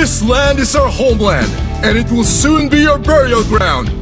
This land is our homeland, and it will soon be our burial ground.